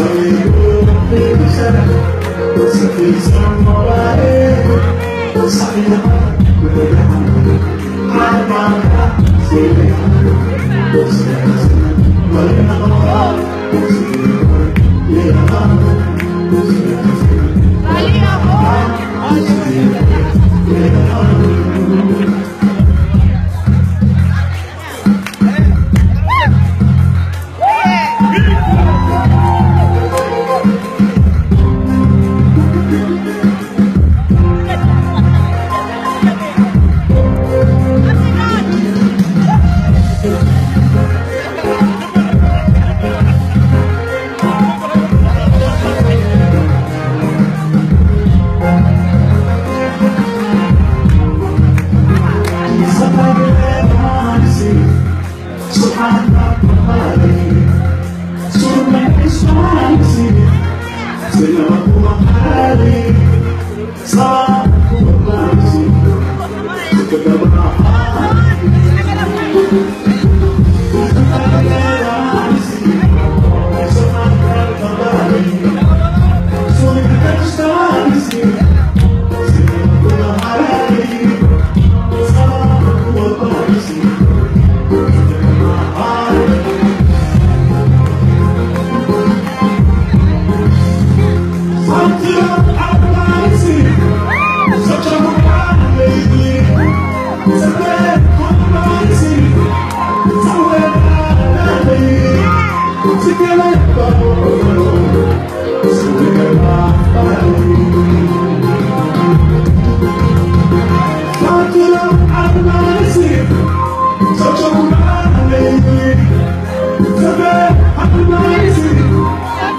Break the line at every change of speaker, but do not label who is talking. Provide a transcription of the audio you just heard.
Valeu, amor! Senão a tua pare